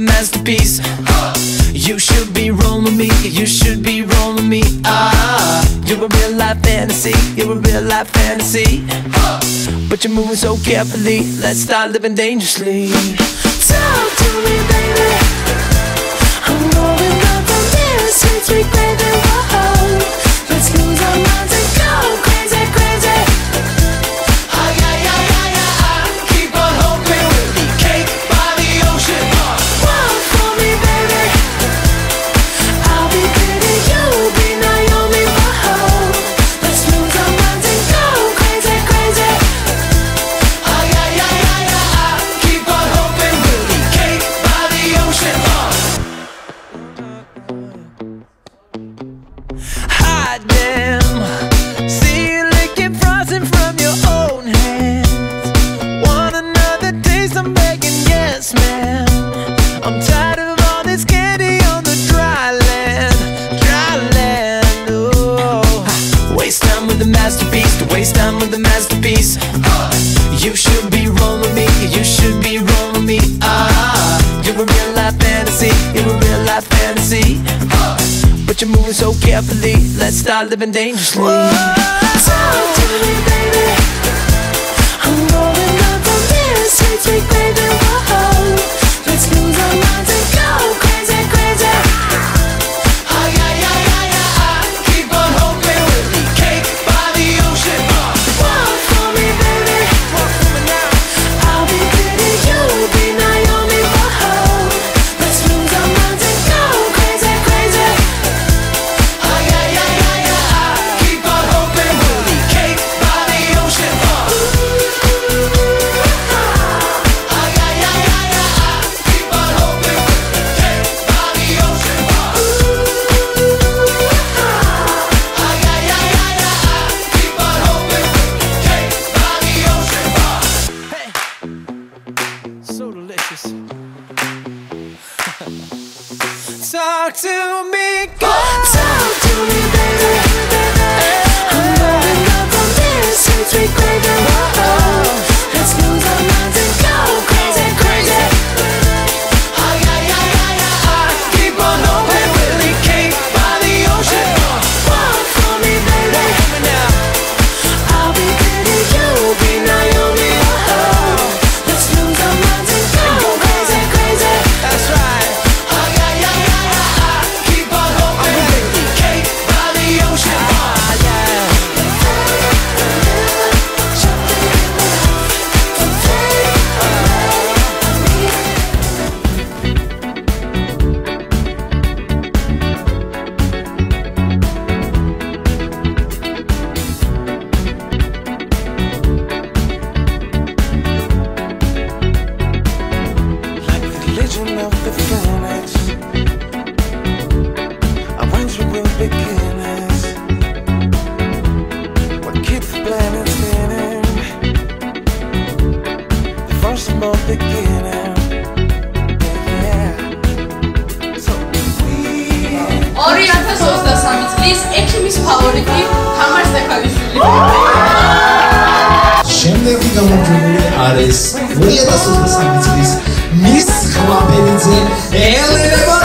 the masterpiece. You should be rolling with me, you should be rolling with me. Ah, you're a real life fantasy, you're a real life fantasy. But you're moving so carefully, let's start living dangerously. Talk to see. But you're moving so carefully, let's start living dangerously. Whoa. So tell me, baby, I'm rolling up on this. street, baby, what? Baby, baby, I'm from we გამარჯვებული არის 2023 წლის მის ხვაბერიძე ელენა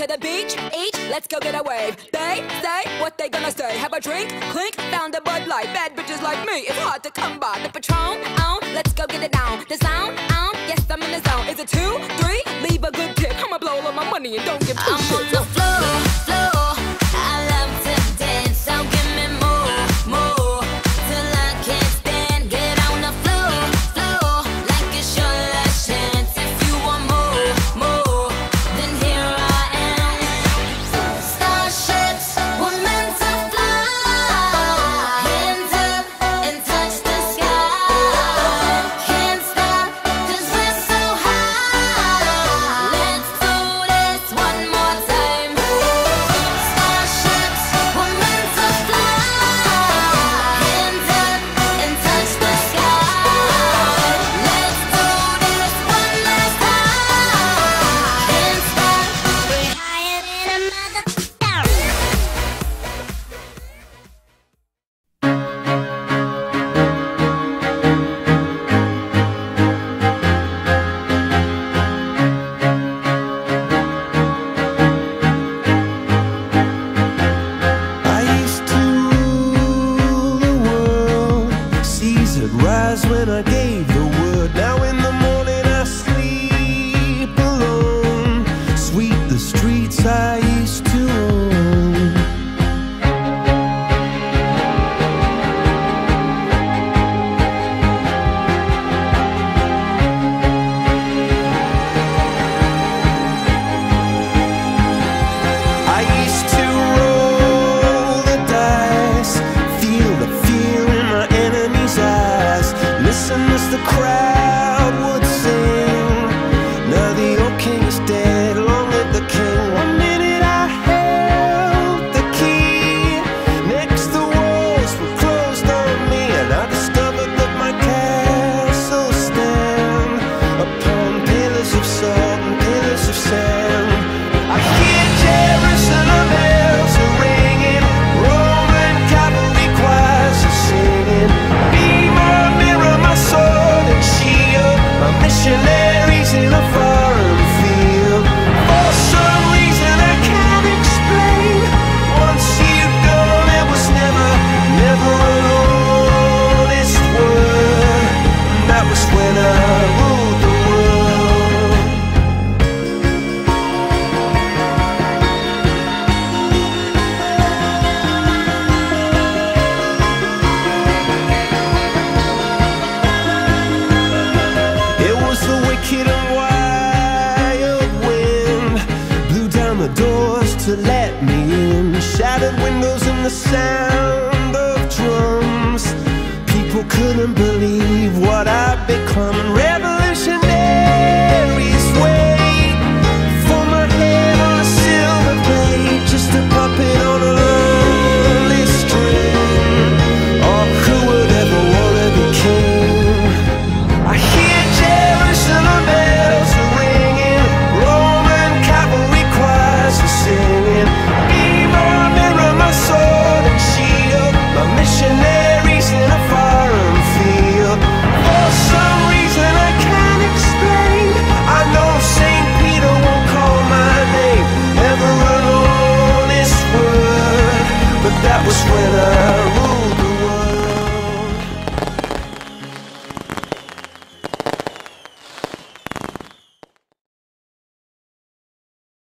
to the beach, each. let's go get a wave. They say what they gonna say. Have a drink, clink, found a Bud Light. Bad bitches like me, it's hard to come by. The Patron, on, let's go get it down. The sound, on, yes, I'm in the zone. Is it two, three? Leave a good tip. I'ma blow all my money and don't give a to let me in. Shattered windows and the sound of drums. People couldn't believe what I've become. Revolutionaries wait for my head on a silver plate, just a puppet